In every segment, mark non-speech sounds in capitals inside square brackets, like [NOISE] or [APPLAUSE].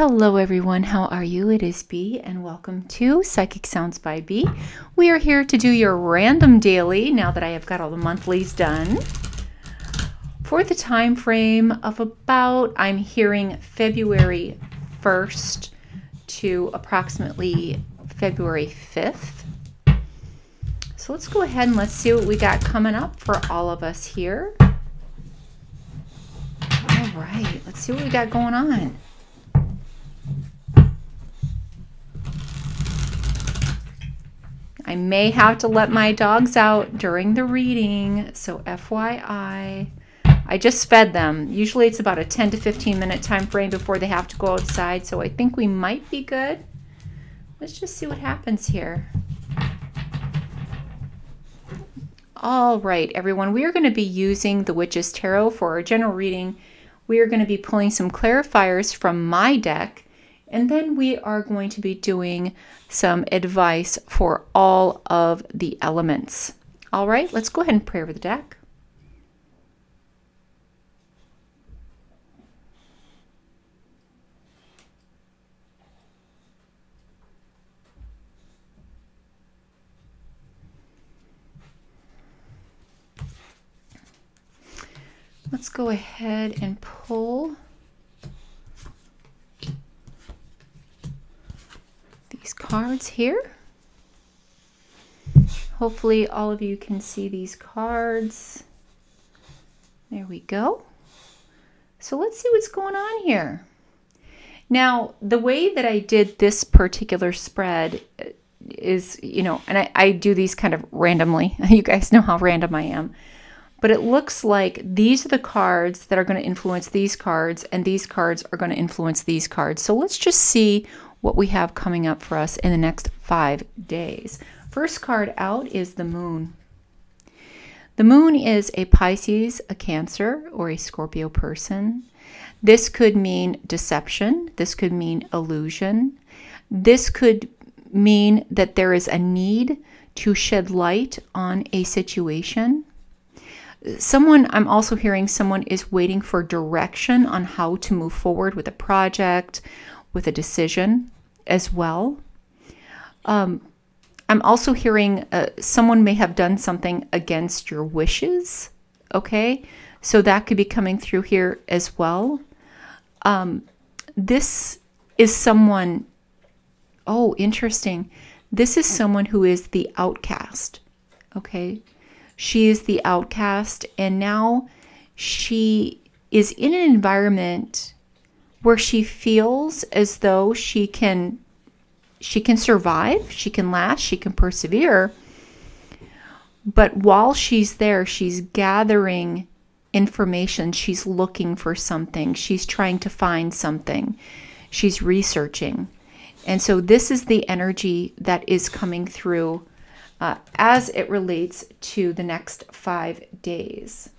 Hello, everyone. How are you? It is B, and welcome to Psychic Sounds by B. We are here to do your random daily now that I have got all the monthlies done. For the time frame of about, I'm hearing February 1st to approximately February 5th. So let's go ahead and let's see what we got coming up for all of us here. All right, let's see what we got going on. I may have to let my dogs out during the reading, so FYI. I just fed them. Usually it's about a 10 to 15 minute time frame before they have to go outside, so I think we might be good. Let's just see what happens here. All right, everyone, we are going to be using the Witch's Tarot for our general reading. We are going to be pulling some clarifiers from my deck and then we are going to be doing some advice for all of the elements. All right, let's go ahead and pray over the deck. Let's go ahead and pull these cards here. Hopefully all of you can see these cards. There we go. So let's see what's going on here. Now, the way that I did this particular spread uh, is, you know, and I, I do these kind of randomly. [LAUGHS] You guys know how random I am. But it looks like these are the cards that are going to influence these cards, and these cards are going to influence these cards. So let's just see what we have coming up for us in the next five days. First card out is the moon. The moon is a Pisces, a Cancer, or a Scorpio person. This could mean deception. This could mean illusion. This could mean that there is a need to shed light on a situation. Someone, I'm also hearing someone is waiting for direction on how to move forward with a project with a decision as well. Um, I'm also hearing uh, someone may have done something against your wishes. Okay, so that could be coming through here as well. Um, this is someone, oh, interesting. This is someone who is the outcast. Okay, she is the outcast, and now she is in an environment where she feels as though she can she can survive, she can last, she can persevere. But while she's there, she's gathering information, she's looking for something, she's trying to find something, she's researching. And so, this is the energy that is coming through uh, as it relates to the next five days.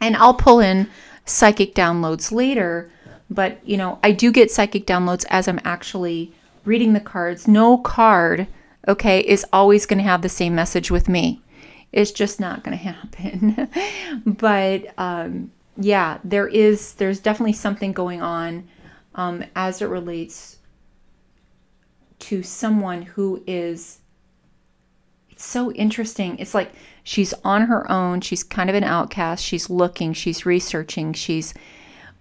And I'll pull in psychic downloads later, but you know, I do get psychic downloads as I'm actually reading the cards. No card, okay, is always going to have the same message with me. It's just not going to happen. [LAUGHS] but um, yeah, there is, there's definitely something going on um, as it relates to someone who is it's so interesting. It's like she's on her own. She's kind of an outcast. She's looking, she's researching, she's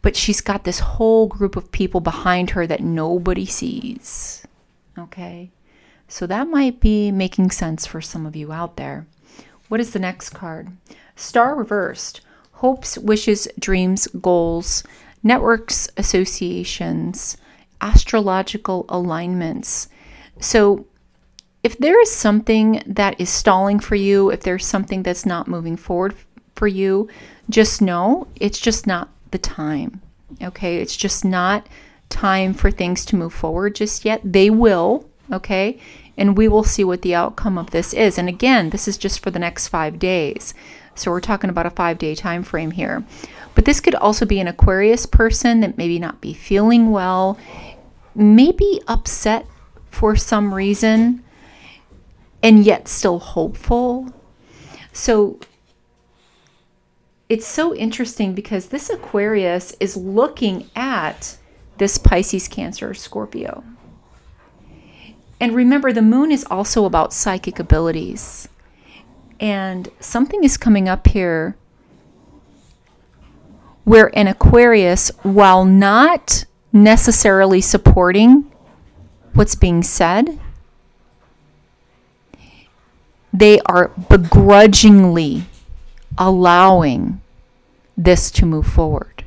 but she's got this whole group of people behind her that nobody sees. Okay? So that might be making sense for some of you out there. What is the next card? Star reversed. Hopes, wishes, dreams, goals, networks, associations, astrological alignments. So if there is something that is stalling for you, if there's something that's not moving forward for you, just know it's just not the time. Okay, it's just not time for things to move forward just yet. They will, okay? And we will see what the outcome of this is. And again, this is just for the next 5 days. So we're talking about a 5-day time frame here. But this could also be an Aquarius person that maybe not be feeling well, maybe upset for some reason and yet still hopeful. So it's so interesting because this Aquarius is looking at this Pisces, Cancer, Scorpio. And remember, the moon is also about psychic abilities. And something is coming up here where an Aquarius, while not necessarily supporting what's being said, they are begrudgingly allowing this to move forward.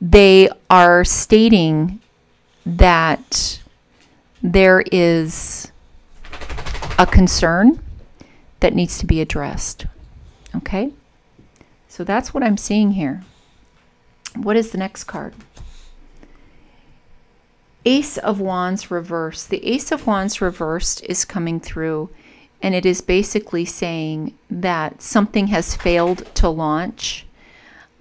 They are stating that there is a concern that needs to be addressed. Okay? So that's what I'm seeing here. What is the next card? Ace of Wands reversed. The Ace of Wands reversed is coming through, and it is basically saying that something has failed to launch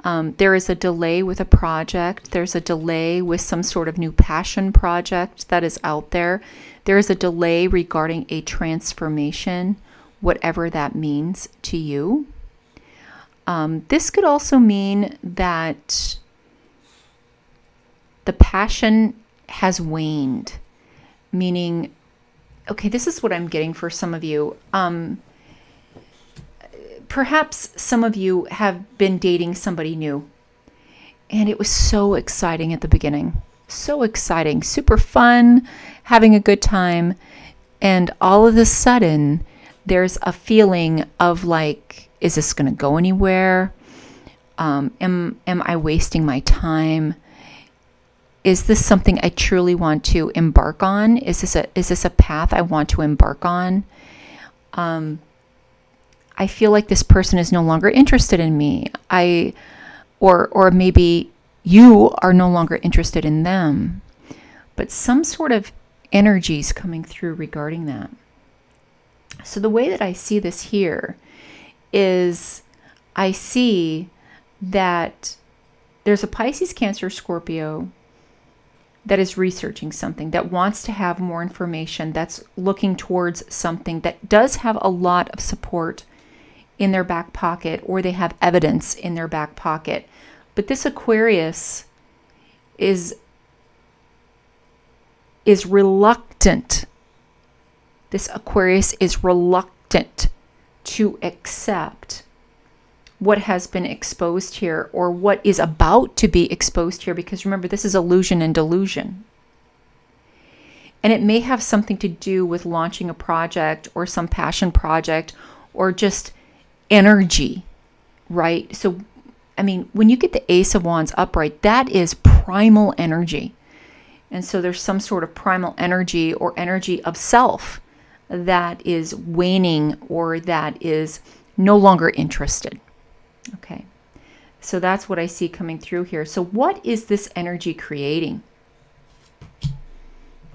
um, there is a delay with a project. There's a delay with some sort of new passion project that is out there. There is a delay regarding a transformation, whatever that means to you. Um, this could also mean that the passion has waned, meaning, okay, this is what I'm getting for some of you. Um, Perhaps some of you have been dating somebody new, and it was so exciting at the beginning. So exciting, super fun, having a good time. And all of a sudden, there's a feeling of like, is this going to go anywhere? Um, am, am I wasting my time? Is this something I truly want to embark on? Is this a, is this a path I want to embark on? Um, I feel like this person is no longer interested in me. I or or maybe you are no longer interested in them. But some sort of energy is coming through regarding that. So the way that I see this here is I see that there's a Pisces, Cancer, Scorpio that is researching something, that wants to have more information, that's looking towards something, that does have a lot of support in their back pocket or they have evidence in their back pocket. But this Aquarius is is reluctant. This Aquarius is reluctant to accept what has been exposed here or what is about to be exposed here because remember this is illusion and delusion. And it may have something to do with launching a project or some passion project or just energy, right? So, I mean, when you get the Ace of Wands upright, that is primal energy. And so there's some sort of primal energy or energy of self that is waning or that is no longer interested. Okay. So that's what I see coming through here. So, what is this energy creating?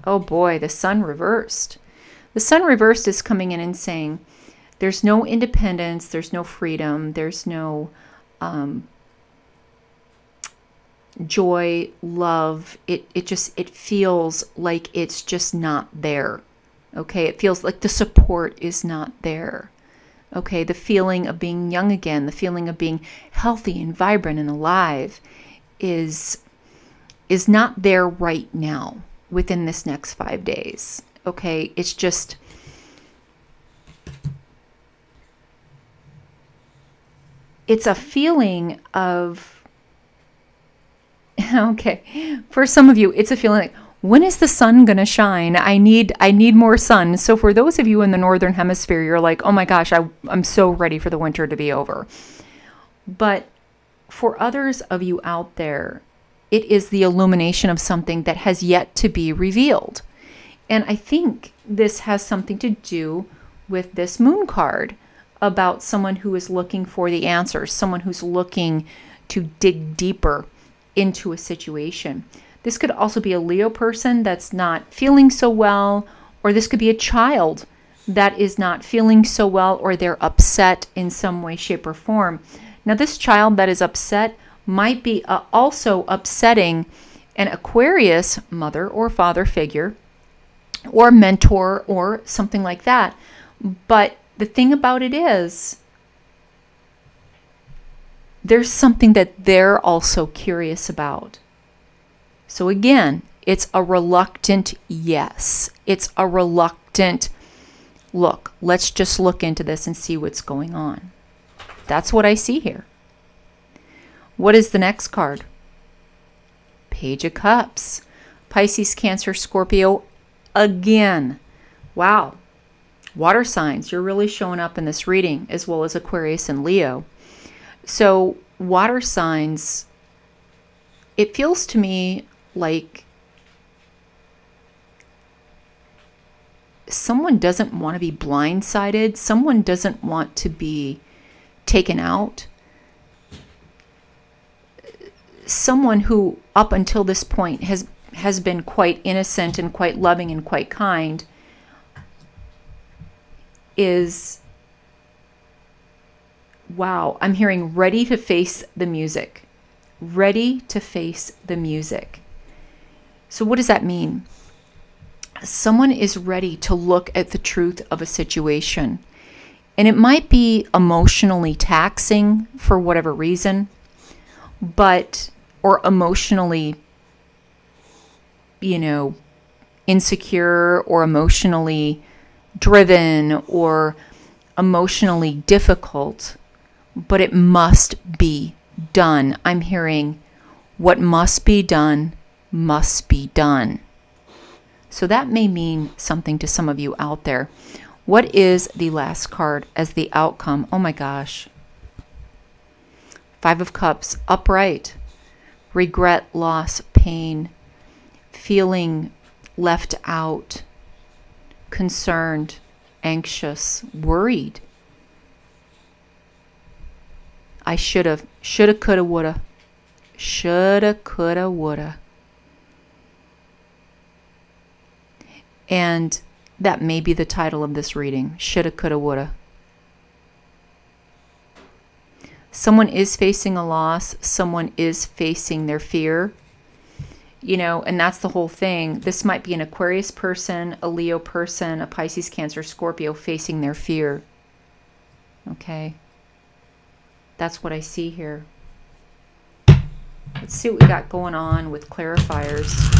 Oh boy, the sun reversed. The sun reversed is coming in and saying, there's no independence, there's no freedom, there's no um, joy, love. It it just it feels like it's just not there. Okay, it feels like the support is not there. Okay, the feeling of being young again, the feeling of being healthy and vibrant and alive is is not there right now within this next 5 days. Okay, it's just it's a feeling of [LAUGHS] okay for some of you it's a feeling like when is the sun going to shine? I need i need more sun. So for those of you in the northern hemisphere you're like oh my gosh I, i'm so ready for the winter to be over. But for others of you out there it is the illumination of something that has yet to be revealed. And i think this has something to do with this moon card about someone who is looking for the answers, someone who's looking to dig deeper into a situation. This could also be a Leo person that's not feeling so well, or this could be a child that is not feeling so well, or they're upset in some way, shape, or form. Now, this child that is upset might be uh, also upsetting an Aquarius mother or father figure, or mentor, or something like that. But the thing about it is, there's something that they're also curious about. So again, it's a reluctant yes. It's a reluctant look. Let's just look into this and see what's going on. That's what I see here. What is the next card? Page of Cups. Pisces, Cancer, Scorpio again. Wow. Water signs, you're really showing up in this reading, as well as Aquarius and Leo. So, water signs, it feels to me like someone doesn't want to be blindsided, someone doesn't want to be taken out. Someone who, up until this point, has has been quite innocent and quite loving and quite kind is wow, I'm hearing ready to face the music. Ready to face the music. So, what does that mean? Someone is ready to look at the truth of a situation. And it might be emotionally taxing for whatever reason, but, or emotionally, you know, insecure or emotionally driven or emotionally difficult, but it must be done. I'm hearing what must be done must be done. So that may mean something to some of you out there. What is the last card as the outcome? Oh my gosh. Five of Cups, upright, regret, loss, pain, feeling left out, concerned, anxious, worried. I should have, shoulda, coulda, woulda. Shoulda, coulda, woulda. And that may be the title of this reading shoulda, coulda, woulda. Someone is facing a loss, someone is facing their fear you know, and that's the whole thing. This might be an Aquarius person, a Leo person, a Pisces, Cancer, Scorpio facing their fear. Okay. That's what I see here. Let's see what we got going on with clarifiers.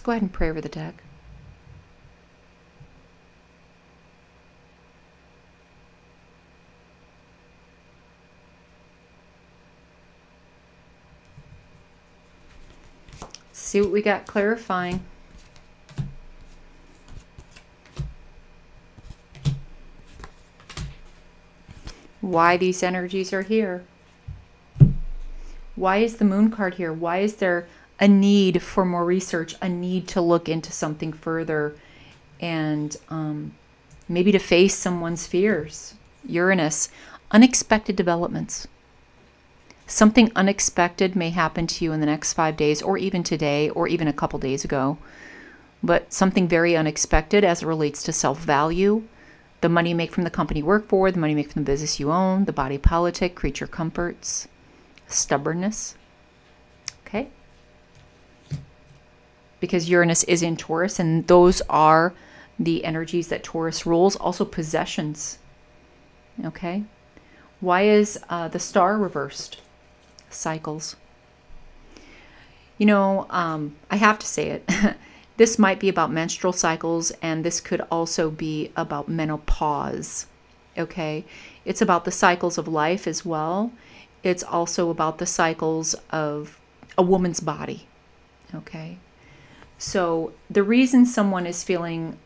Let's go ahead and pray over the deck. see what we got clarifying. Why these energies are here. Why is the moon card here? Why is there a need for more research, a need to look into something further, and um, maybe to face someone's fears? Uranus, unexpected developments. Something unexpected may happen to you in the next five days, or even today, or even a couple days ago. But something very unexpected as it relates to self value, the money you make from the company you work for, the money you make from the business you own, the body politic, creature comforts, stubbornness. Okay? Because Uranus is in Taurus, and those are the energies that Taurus rules. Also, possessions. Okay? Why is uh, the star reversed? cycles. You know, um, I have to say it. [LAUGHS] this might be about menstrual cycles, and this could also be about menopause. Okay? It's about the cycles of life as well. It's also about the cycles of a woman's body. Okay? So, the reason someone is feeling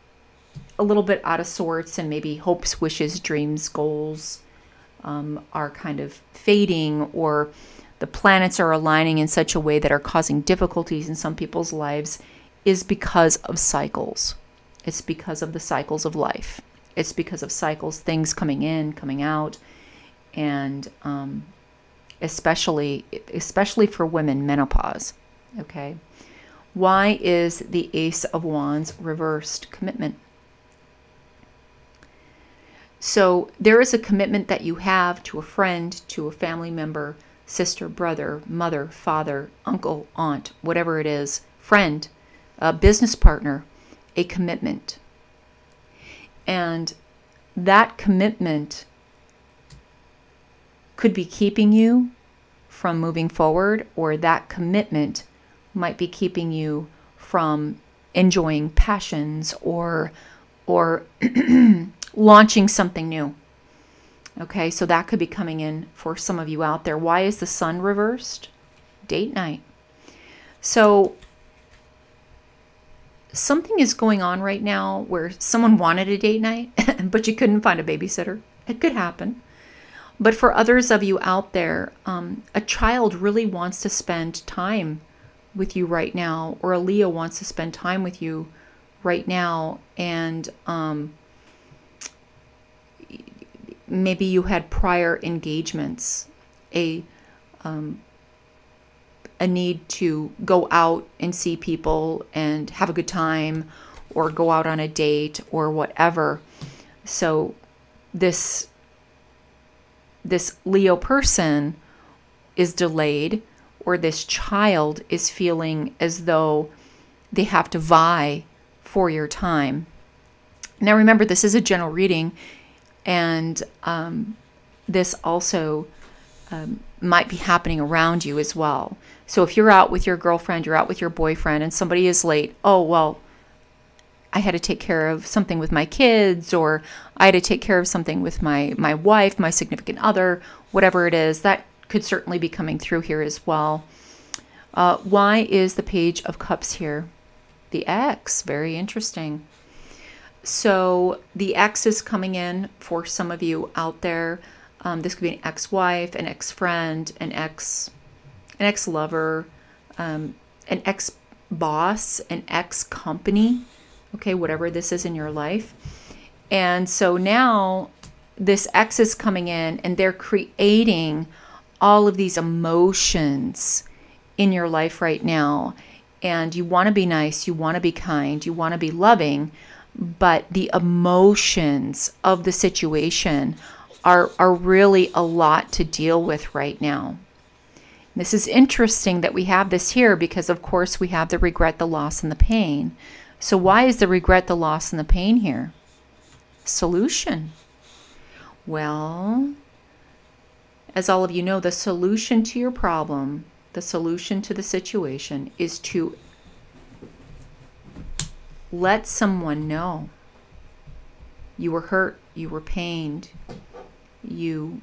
a little bit out of sorts and maybe hopes, wishes, dreams, goals um, are kind of fading or the planets are aligning in such a way that are causing difficulties in some people's lives is because of cycles. It's because of the cycles of life. It's because of cycles, things coming in, coming out, and um, especially especially for women, menopause. Okay, why is the Ace of Wands reversed? Commitment. So there is a commitment that you have to a friend, to a family member, sister, brother, mother, father, uncle, aunt, whatever it is, friend, a business partner, a commitment. And that commitment could be keeping you from moving forward, or that commitment might be keeping you from enjoying passions or or [CLEARS THROAT] launching something new. Okay, so that could be coming in for some of you out there. Why is the sun reversed? Date night. So something is going on right now where someone wanted a date night, [LAUGHS] but you couldn't find a babysitter. It could happen. But for others of you out there, um, a child really wants to spend time with you right now, or a Leo wants to spend time with you right now, and um, maybe you had prior engagements, a um, a need to go out and see people and have a good time, or go out on a date or whatever. So this this Leo person is delayed or this child is feeling as though they have to vie for your time. Now, remember, this is a general reading, and um, this also um, might be happening around you as well. So, if you're out with your girlfriend, you're out with your boyfriend, and somebody is late, oh, well, I had to take care of something with my kids, or I had to take care of something with my, my wife, my significant other, whatever it is, that could certainly be coming through here as well. Uh, why is the Page of Cups here? The X, very interesting. So the X is coming in for some of you out there. Um, this could be an ex-wife, an ex-friend, an ex, an ex-lover, um, an ex-boss, an ex-company okay, whatever this is in your life. And so now this X is coming in and they're creating all of these emotions in your life right now. And you want to be nice, you want to be kind, you want to be loving, but the emotions of the situation are, are really a lot to deal with right now. This is interesting that we have this here because, of course, we have the regret, the loss, and the pain. So, why is the regret, the loss, and the pain here? Solution. Well, as all of you know, the solution to your problem, the solution to the situation is to let someone know you were hurt, you were pained, you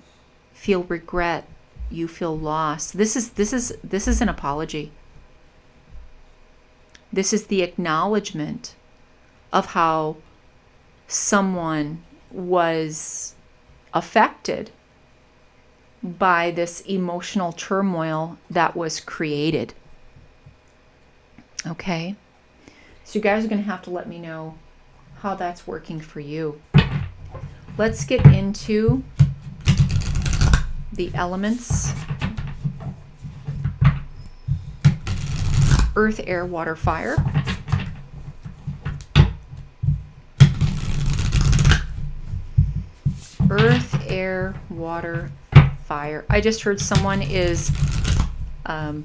feel regret, you feel lost. This is this is this is an apology. This is the acknowledgement of how someone was affected by this emotional turmoil that was created. Okay? So, you guys are going to have to let me know how that's working for you. Let's get into the elements earth, air, water, fire. Earth, air, water, fire. I just heard someone is um,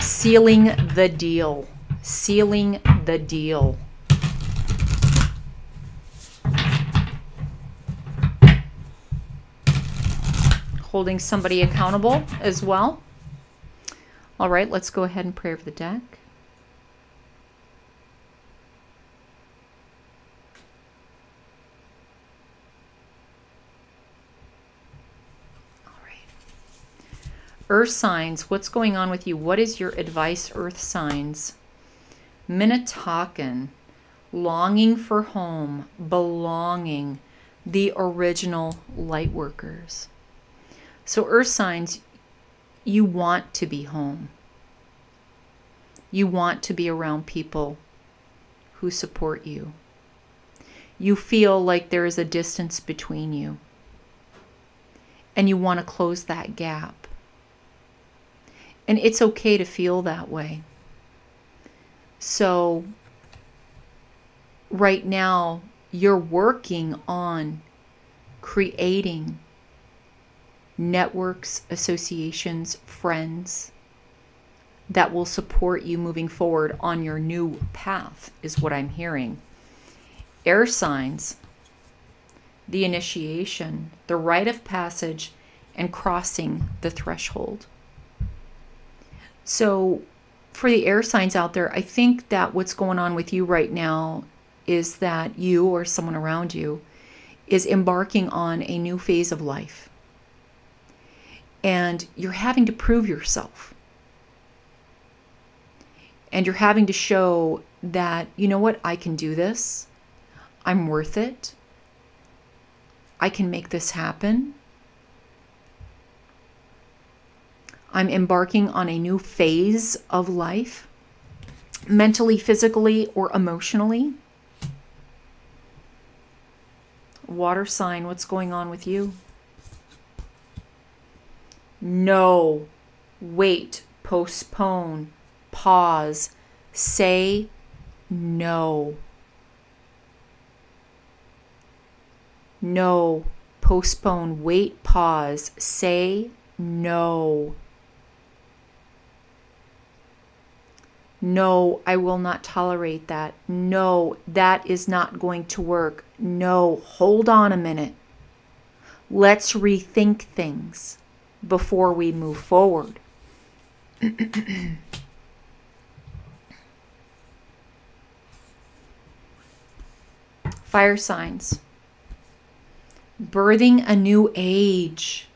sealing the deal. Sealing the deal. Holding somebody accountable as well. All right, let's go ahead and pray over the deck. Earth signs, what's going on with you? What is your advice, Earth signs? Minnetonkan, longing for home, belonging, the original light workers. So, Earth signs, you want to be home. You want to be around people who support you. You feel like there is a distance between you. And you want to close that gap. And it's okay to feel that way. So, right now, you're working on creating networks, associations, friends that will support you moving forward on your new path, is what I'm hearing. Air signs, the initiation, the rite of passage, and crossing the threshold. So, for the air signs out there, I think that what's going on with you right now is that you or someone around you is embarking on a new phase of life. And you're having to prove yourself. And you're having to show that, you know what, I can do this. I'm worth it. I can make this happen. I'm embarking on a new phase of life, mentally, physically, or emotionally. Water sign, what's going on with you? No, wait, postpone, pause, say no. No, postpone, wait, pause, say no. No, I will not tolerate that. No, that is not going to work. No, hold on a minute. Let's rethink things before we move forward. [CLEARS THROAT] Fire signs. Birthing a new age,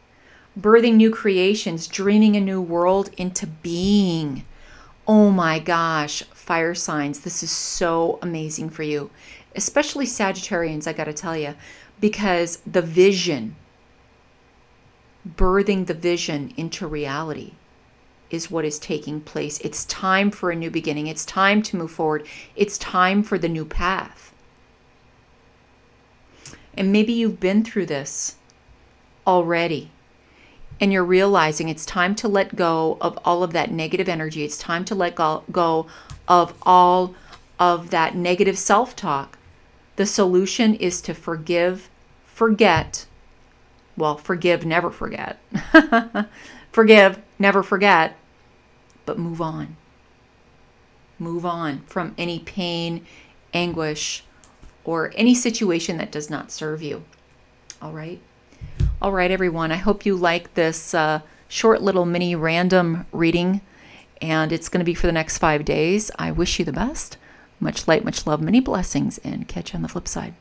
birthing new creations, dreaming a new world into being Oh my gosh, fire signs, this is so amazing for you, especially Sagittarians, I got to tell you, because the vision, birthing the vision into reality is what is taking place. It's time for a new beginning. It's time to move forward. It's time for the new path. And maybe you've been through this already and you're realizing it's time to let go of all of that negative energy. It's time to let go, of all of that negative self talk. The solution is to forgive, forget. Well, forgive, never forget. [LAUGHS] forgive, never forget, but move on. Move on from any pain, anguish, or any situation that does not serve you. All right? All right, everyone. I hope you like this uh, short little mini random reading, and it's going to be for the next five days. I wish you the best. Much light, much love, many blessings, and catch you on the flip side.